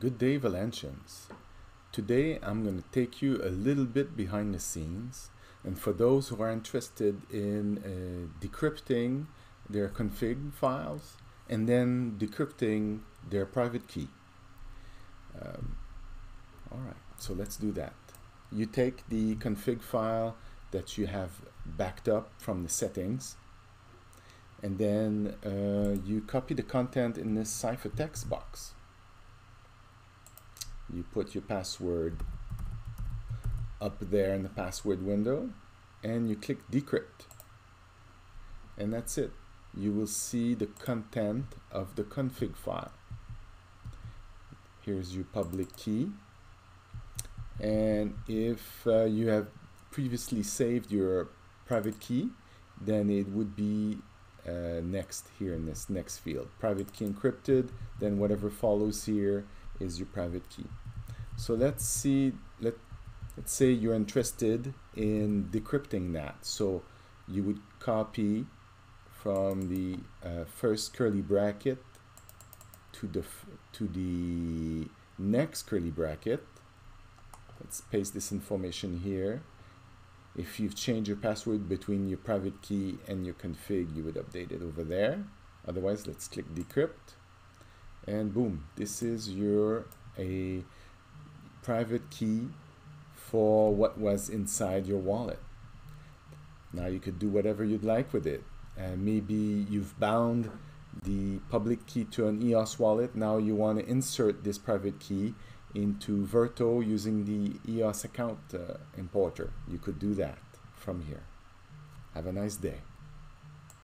Good day, Valencians. Today I'm going to take you a little bit behind the scenes, and for those who are interested in uh, decrypting their config files and then decrypting their private key. Um, all right, so let's do that. You take the config file that you have backed up from the settings, and then uh, you copy the content in this ciphertext box you put your password up there in the password window and you click decrypt. And that's it. You will see the content of the config file. Here's your public key. And if uh, you have previously saved your private key then it would be uh, next here in this next field. Private key encrypted then whatever follows here is your private key. So let's see, let, let's say you're interested in decrypting that. So you would copy from the uh, first curly bracket to the, to the next curly bracket. Let's paste this information here. If you've changed your password between your private key and your config, you would update it over there. Otherwise, let's click decrypt and boom this is your a private key for what was inside your wallet. Now you could do whatever you'd like with it. Uh, maybe you've bound the public key to an EOS wallet. Now you want to insert this private key into Verto using the EOS account uh, importer. You could do that from here. Have a nice day